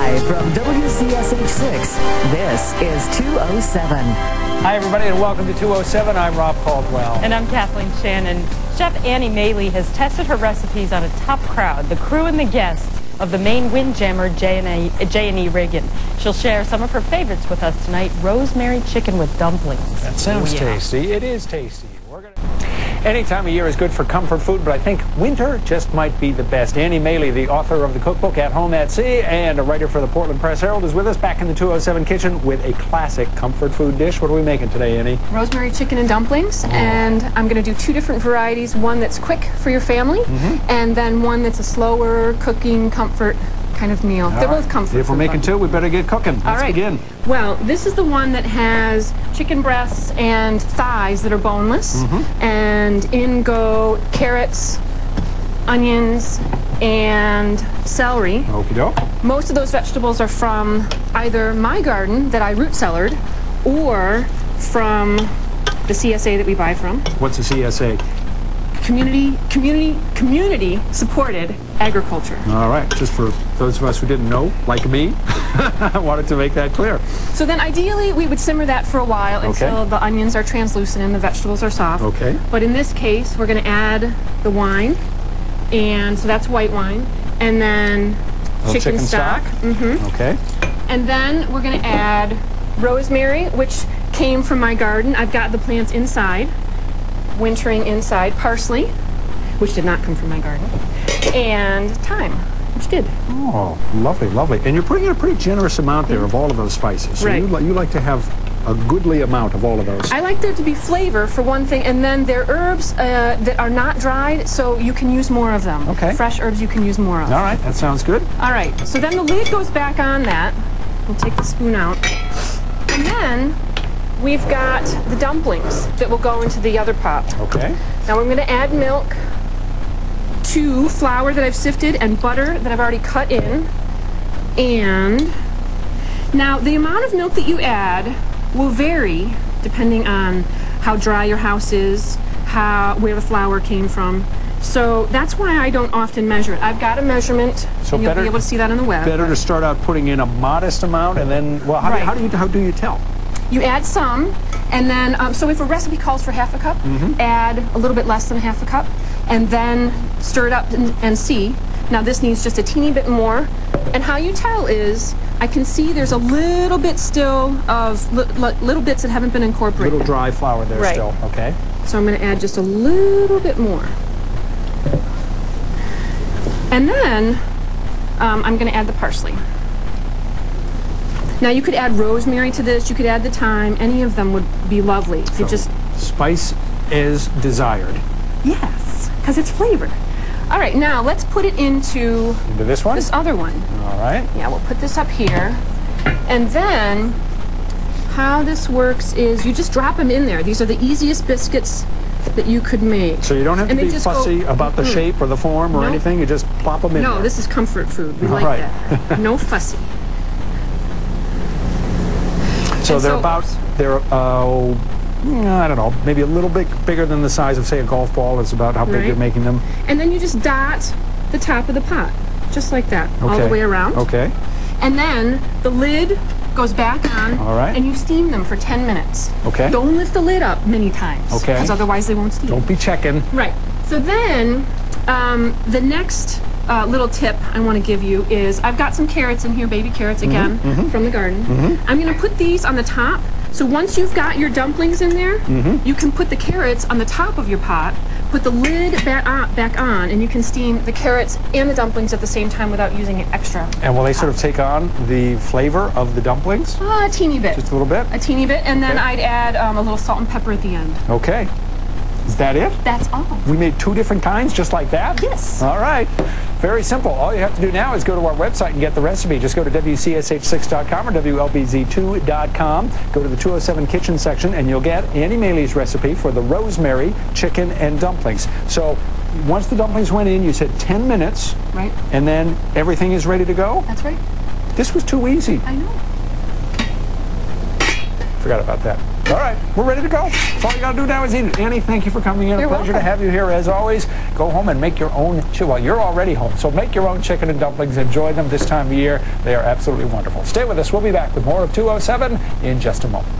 Live from WCSH 6, this is 207. Hi, everybody, and welcome to 207. I'm Rob Caldwell. And I'm Kathleen Shannon. Chef Annie Mahle has tested her recipes on a tough crowd, the crew and the guests of the Maine Windjammer J&E Riggin. She'll share some of her favorites with us tonight, rosemary chicken with dumplings. That sounds Ooh, yeah. tasty. It is tasty. Any time of year is good for comfort food, but I think winter just might be the best. Annie Mahle, the author of the cookbook At Home at Sea and a writer for the Portland Press Herald, is with us back in the 207 kitchen with a classic comfort food dish. What are we making today, Annie? rosemary chicken and dumplings mm. and I'm going to do two different varieties one that's quick for your family mm-hmm. and then one that's a slower cooking comfort kind of meal they're both comfort If we're making two, we better get cooking. Let's all right begin. well this is the one that has chicken breasts and thighs that are boneless Mm-hmm. and in go carrots onions and celery Okie doke. most of those vegetables are from either my garden that I root cellared or from the CSA that we buy from. What's a CSA? Community, community, community supported agriculture. All right, just for those of us who didn't know, like me, I wanted to make that clear. So then ideally we would simmer that for a while Okay. until the onions are translucent and the vegetables are soft. Okay. But in this case, we're going to add the wine. And so that's white wine. And then chicken, chicken stock. hmm Okay. And then we're going to add rosemary, which came from my garden. I've got the plants inside, wintering inside. Parsley, which did not come from my garden. And thyme, which did. Oh, lovely, lovely. And you're putting in a pretty generous amount there of all of those spices. So Right. you, li- you like to have a goodly amount of all of those. I like there to be flavor for one thing, and then they're herbs uh, that are not dried, so you can use more of them. Okay. Fresh herbs you can use more of. All right, that sounds good. All right, so then the lid goes back on that. We'll take the spoon out. And then we've got the dumplings that will go into the other pot. Okay. Now I'm going to add milk to flour that I've sifted and butter that I've already cut in. And now the amount of milk that you add will vary depending on how dry your house is, how where the flour came from. So that's why I don't often measure it. I've got a measurement, So you'll better- be able to see that on the web. Better to start out putting in a modest amount and then, well, how, Right. do, how do you how do you tell? You add some, and then, um, so if a recipe calls for half a cup, Mm-hmm. add a little bit less than half a cup, and then stir it up and, and see. Now this needs just a teeny bit more. And how you tell is, I can see there's a little bit still of li- li- little bits that haven't been incorporated. Little dry flour there Right. still. Okay. So I'm going to add just a little bit more. And then um, I'm going to add the parsley. Now you could add rosemary to this, you could add the thyme, any of them would be lovely. If you just, Spice as desired. yes, because it's flavored. All right, now let's put it into Into this one? this other one. All right. Yeah, we'll put this up here. And then how this works is you just drop them in there. These are the easiest biscuits that you could make. So you don't have to And they be just go- fussy about the Mm. shape or the form or anything. You just plop them in No, there. this is comfort food. We like Right. that. No fussy. So and they're so- about, they're, uh, I don't know, maybe a little bit bigger than the size of, say, a golf ball is about how big Right. you're making them. And then you just dot the top of the pot, just like that, all the way around. Okay. And then the lid goes back on. All right. And you steam them for 10 minutes. Okay. Don't lift the lid up many times. Okay. Because otherwise they won't steam. Don't be checking. Right. So then, um, the next uh, little tip I want to give you is I've got some carrots in here, baby carrots again from the garden. I'm going to put these on the top. So once you've got your dumplings in there, you can put the carrots on the top of your pot, put the lid back on, back on, and you can steam the carrots and the dumplings at the same time without using extra. And will they sort of take on the flavor of the dumplings? Ah, a teeny bit. Just a little bit? A teeny bit, and then I'd add um, a little salt and pepper at the end. Okay. Is that it? That's all. We made two different kinds just like that? Yes. All right. Very simple. All you have to do now is go to our website and get the recipe. Just go to WCSH6.com or WLBZ2.com. Go to the 207 kitchen section and you'll get Annie Mahle's recipe for the rosemary chicken and dumplings. So once the dumplings went in, you said 10 minutes Right? and then everything is ready to go? That's right. This was too easy. I know. Forgot about that. All right, we're ready to go. All you got to do now is eat it. Annie, thank you for coming in. You're a pleasure to have you here as always. Go home and make your own. Well, you're already home, so make your own chicken and dumplings. Enjoy them this time of year. They are absolutely wonderful. Stay with us. We'll be back with more of 207 in just a moment.